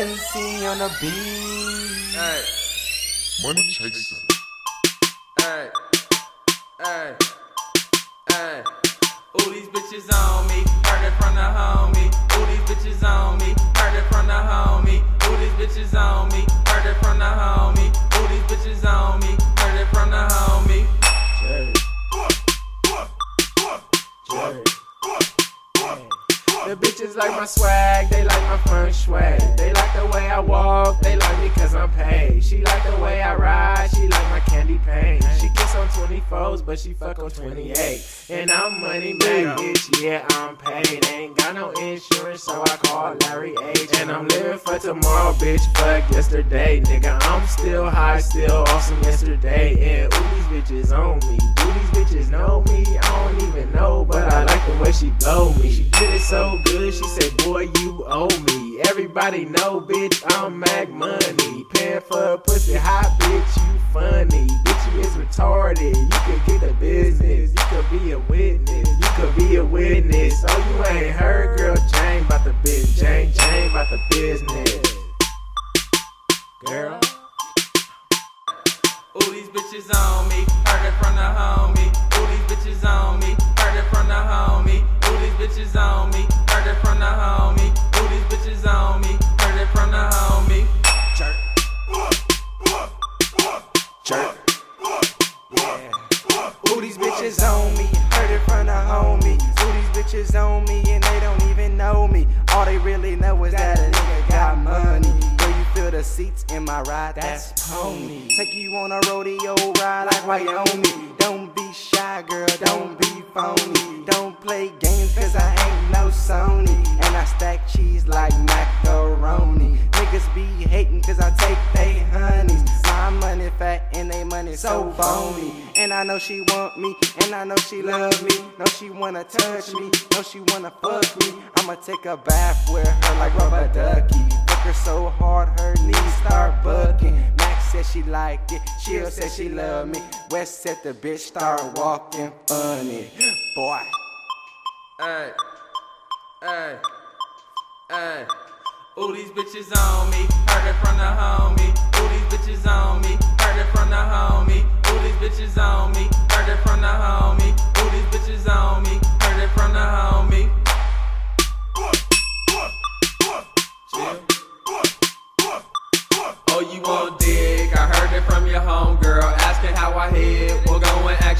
MC on the beat. Hey, Money chaser. hey, hey, hey. Ooh, these bitches on me. Heard it from the homie. Ooh, these bitches on me. Heard it from the homie. Ooh, these bitches on me. Heard it from the homie. The bitches like my swag, they like my fun swag. They like the way I walk, they like me cause I'm paid. She like the way I ride, she like my candy paint. She kiss on 24s, but she fuck on 28. And I'm money back, bitch, yeah, I'm paid. Ain't got no insurance, so I call Larry H. And I'm living for tomorrow, bitch, fuck yesterday. Nigga, I'm still high, still awesome yesterday. And ooh, these bitches on me. Do these bitches know me? I don't even know, she blow me. She did it so good, she said, boy, you owe me. Everybody know, bitch, I'm Mac Money. Paying for a pussy hot, bitch, you funny. Bitch, you is retarded. You could get the business. You could be a witness. You could be a witness. Oh, you ain't heard, girl, Jane about the business. Jane, Jane about the business. Bitches on me, and they don't even know me. All they really know is that a nigga got money. Where you feel the seats in my ride, that's pony. Take you on a rodeo ride like Wyoming. Don't be shy, girl, don't be phony. Don't play games, cause I ain't no Sony. And I stack so bony. And I know she want me, and I know she love me. Know she wanna touch me, know she wanna fuck me. I'ma take a bath with her like rubber ducky. Fuck her so hard, her knees start bucking. Max said she liked it, Chill said she love me. West said the bitch start walking funny. Boy. Hey, hey, hey. Ooh, these bitches on me. Heard it from the homie. Ooh, these bitches on me. Heard it from the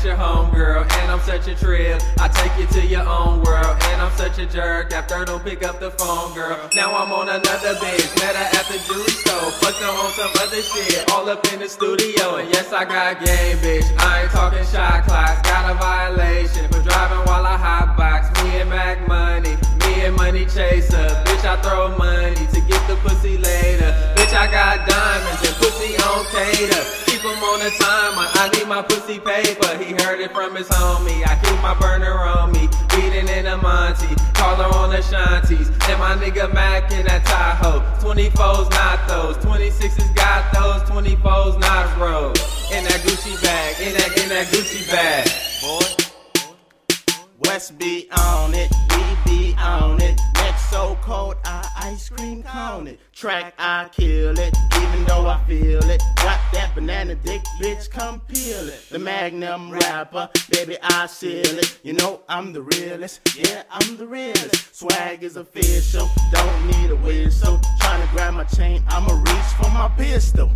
ask your homegirl. And I'm such a trip. I take you to your own world. And I'm such a jerk. After don't pick up the phone, girl. Now I'm on another bitch. Met her at the jewelry store. Fucked her on some other shit. All up in the studio. And yes, I got game, bitch. I ain't talking shot clocks. Got a violation for driving while I hotbox. Me and Mac Money. Me and Money Chaser. Bitch, I throw money to get the pussy later. Bitch, I got diamonds and pussy on cater. I need my pussy paper. He heard it from his homie. I keep my burner on me. Beating in a Monty. Call her on the Shanties. And my nigga Mac in that Tahoe. 24s not those. 26s got those. 24s not rose. In that Gucci bag. In that, in that Gucci bag. boy. West be on it, we be on it. Next so cold, I ice cream cone it. Track, I kill it, even though I banana dick, bitch, come peel it. The Magnum rapper, baby, I seal it. You know I'm the realest, yeah, I'm the realest. Swag is official, don't need a whistle. Trying to grab my chain, I'ma reach for my pistol.